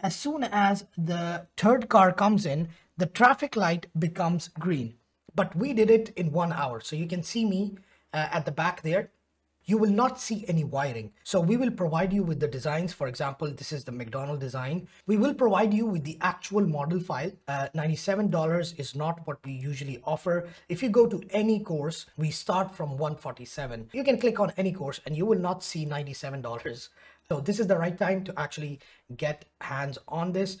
as soon as the third car comes in, the traffic light becomes green. But we did it in one hour. So you can see me uh, at the back there. You will not see any wiring. So we will provide you with the designs. For example, this is the McDonald design. We will provide you with the actual model file. Uh, $97 is not what we usually offer. If you go to any course, we start from 147. You can click on any course and you will not see $97. So this is the right time to actually get hands on this.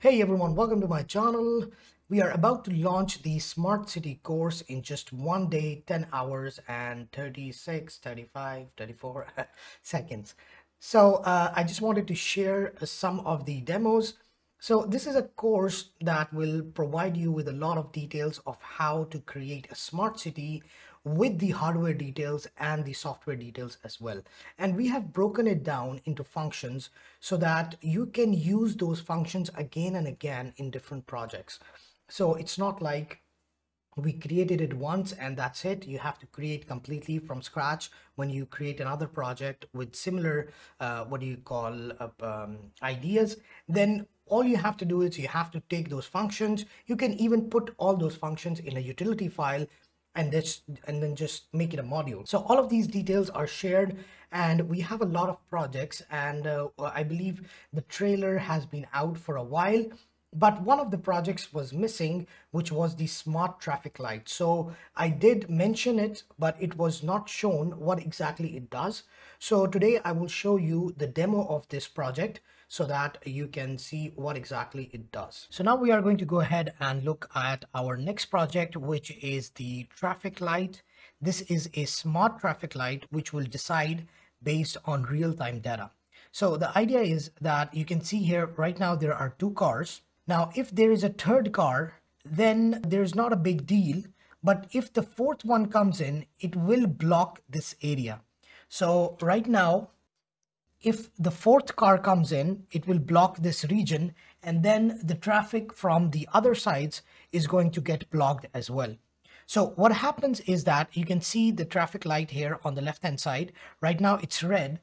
Hey everyone, welcome to my channel. We are about to launch the Smart City course in just one day, 10 hours and 36, 35, 34 seconds. So uh, I just wanted to share some of the demos so this is a course that will provide you with a lot of details of how to create a smart city with the hardware details and the software details as well. And we have broken it down into functions so that you can use those functions again and again in different projects. So it's not like we created it once and that's it you have to create completely from scratch when you create another project with similar uh, what do you call uh, um, ideas then all you have to do is you have to take those functions. You can even put all those functions in a utility file and this and then just make it a module. So all of these details are shared and we have a lot of projects and uh, I believe the trailer has been out for a while but one of the projects was missing which was the smart traffic light so i did mention it but it was not shown what exactly it does so today i will show you the demo of this project so that you can see what exactly it does. So now we are going to go ahead and look at our next project, which is the traffic light. This is a smart traffic light, which will decide based on real-time data. So the idea is that you can see here right now there are two cars. Now, if there is a third car, then there's not a big deal. But if the fourth one comes in, it will block this area. So right now, if the fourth car comes in, it will block this region and then the traffic from the other sides is going to get blocked as well. So what happens is that you can see the traffic light here on the left hand side. Right now it's red.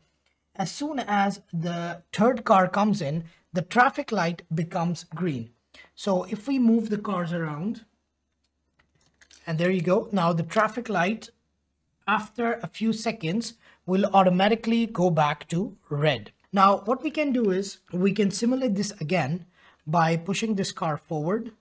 As soon as the third car comes in, the traffic light becomes green. So if we move the cars around, and there you go. Now the traffic light, after a few seconds, will automatically go back to red. Now, what we can do is we can simulate this again by pushing this car forward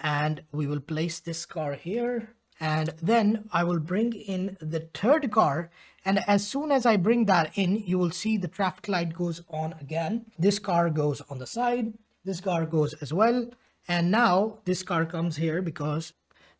and we will place this car here and then I will bring in the third car and as soon as I bring that in you will see the traffic light goes on again. This car goes on the side. This car goes as well. And now this car comes here because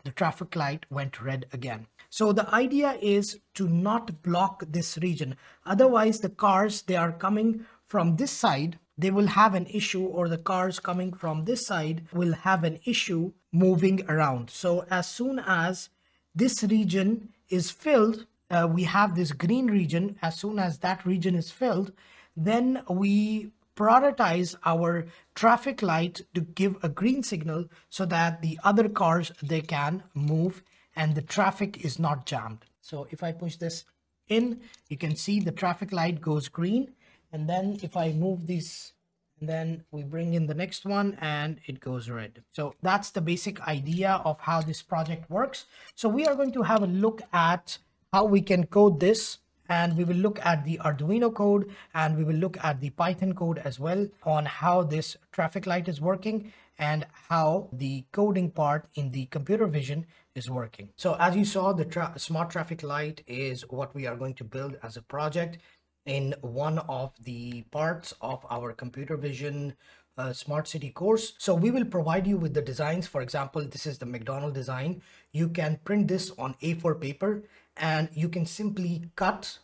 the traffic light went red again. So the idea is to not block this region. Otherwise, the cars, they are coming from this side, they will have an issue or the cars coming from this side will have an issue moving around. So as soon as this region is filled, uh, we have this green region. As soon as that region is filled, then we prioritize our traffic light to give a green signal so that the other cars they can move and the traffic is not jammed. So if I push this in, you can see the traffic light goes green. And then if I move this, then we bring in the next one and it goes red. So that's the basic idea of how this project works. So we are going to have a look at how we can code this and we will look at the Arduino code and we will look at the Python code as well on how this traffic light is working and how the coding part in the computer vision is working. So as you saw, the tra smart traffic light is what we are going to build as a project in one of the parts of our computer vision uh, smart city course. So we will provide you with the designs. For example, this is the McDonald design. You can print this on A4 paper and you can simply cut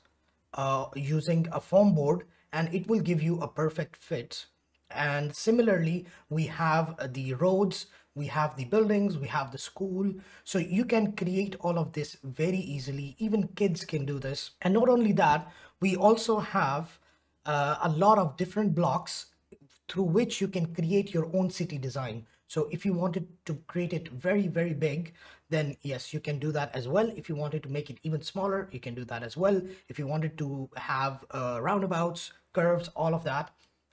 uh, using a foam board and it will give you a perfect fit. And similarly, we have the roads, we have the buildings, we have the school. So you can create all of this very easily. Even kids can do this. And not only that, we also have uh, a lot of different blocks through which you can create your own city design. So if you wanted to create it very, very big, then yes, you can do that as well. If you wanted to make it even smaller, you can do that as well. If you wanted to have uh, roundabouts, curves, all of that,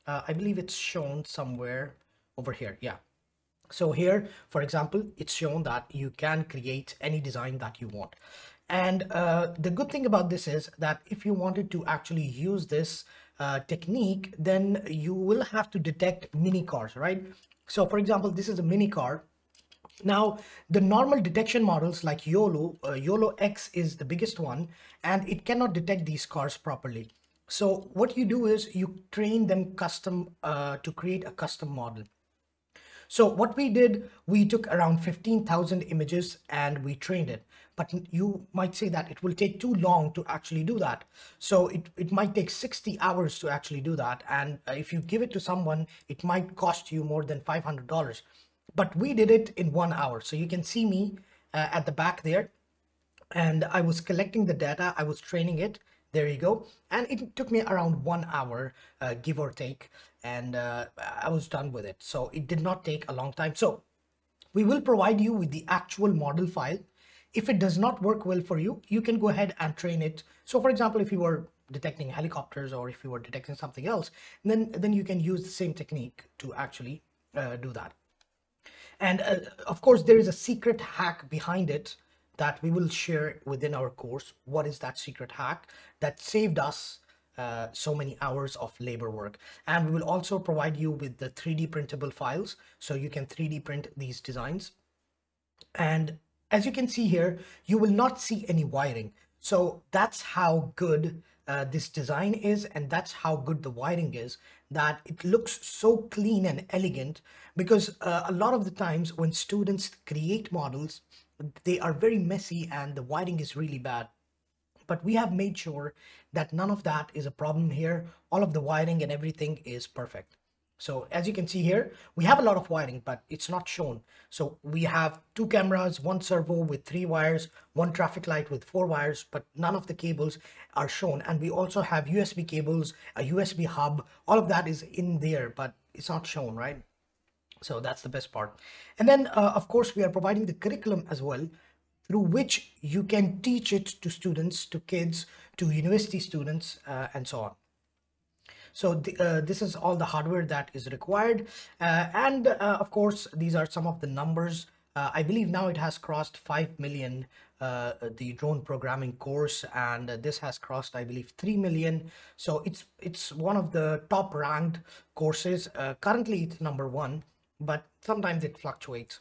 uh, I believe it's shown somewhere over here. Yeah. So here, for example, it's shown that you can create any design that you want. And uh, the good thing about this is that if you wanted to actually use this uh, technique, then you will have to detect mini cars, right? So for example, this is a mini car. Now, the normal detection models like YOLO, uh, YOLO X is the biggest one, and it cannot detect these cars properly. So what you do is you train them custom uh, to create a custom model. So what we did, we took around 15,000 images and we trained it. But you might say that it will take too long to actually do that. So it, it might take 60 hours to actually do that. And uh, if you give it to someone, it might cost you more than $500. But we did it in one hour. So you can see me uh, at the back there. And I was collecting the data, I was training it there you go. And it took me around one hour uh, give or take and uh, I was done with it. So it did not take a long time. So we will provide you with the actual model file. If it does not work well for you you can go ahead and train it. So for example if you were detecting helicopters or if you were detecting something else then then you can use the same technique to actually uh, do that. And uh, of course there is a secret hack behind it that we will share within our course. What is that secret hack that saved us uh, so many hours of labor work. And we will also provide you with the 3D printable files so you can 3D print these designs. And as you can see here, you will not see any wiring. So that's how good uh, this design is and that's how good the wiring is that it looks so clean and elegant because uh, a lot of the times when students create models they are very messy and the wiring is really bad. But we have made sure that none of that is a problem here. All of the wiring and everything is perfect. So as you can see here we have a lot of wiring but it's not shown. So we have two cameras one servo with three wires one traffic light with four wires but none of the cables are shown. And we also have usb cables a usb hub. All of that is in there but it's not shown right so that's the best part. And then, uh, of course, we are providing the curriculum as well through which you can teach it to students, to kids, to university students, uh, and so on. So the, uh, this is all the hardware that is required. Uh, and uh, of course, these are some of the numbers. Uh, I believe now it has crossed 5 million, the drone programming course, and this has crossed, I believe, 3 million. So it's it's one of the top ranked courses. currently, it's number one but sometimes it fluctuates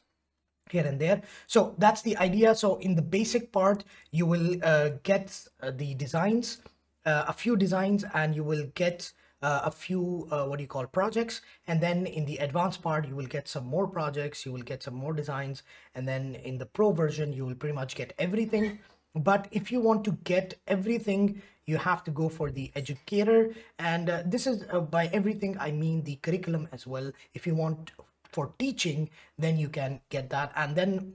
here and there. So that's the idea. So in the basic part you will uh, get uh, the designs uh, a few designs and you will get uh, a few uh, what do you call projects. And then in the advanced part you will get some more projects you will get some more designs. And then in the pro version you will pretty much get everything. But if you want to get everything you have to go for the educator. And uh, this is by everything i mean the curriculum as well. If you want for teaching, then you can get that. And then,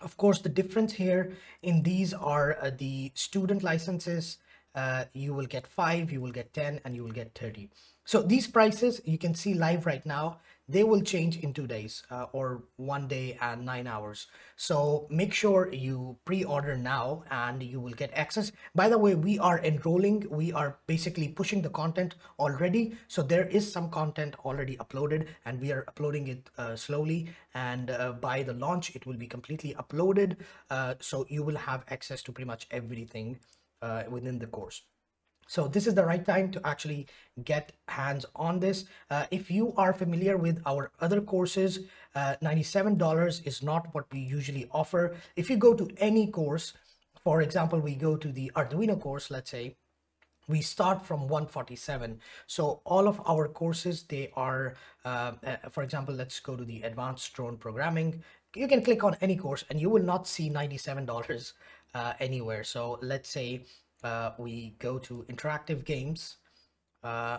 of course, the difference here in these are uh, the student licenses. Uh, you will get five, you will get 10, and you will get 30. So these prices you can see live right now they will change in two days uh, or one day and nine hours. So make sure you pre-order now and you will get access. By the way we are enrolling. We are basically pushing the content already. So there is some content already uploaded and we are uploading it uh, slowly. And uh, by the launch it will be completely uploaded. Uh, so you will have access to pretty much everything uh, within the course so this is the right time to actually get hands on this. Uh, if you are familiar with our other courses, uh, $97 is not what we usually offer. If you go to any course, for example, we go to the Arduino course, let's say, we start from 147 so all of our courses they are uh, uh, for example let's go to the advanced drone programming you can click on any course and you will not see 97 dollars uh, anywhere so let's say uh, we go to interactive games. Uh,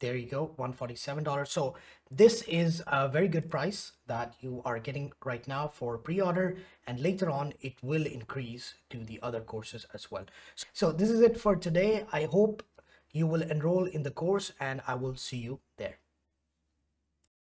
there you go $147 so this is a very good price that you are getting right now for pre-order and later on it will increase to the other courses as well. So this is it for today. I hope you will enroll in the course and i will see you there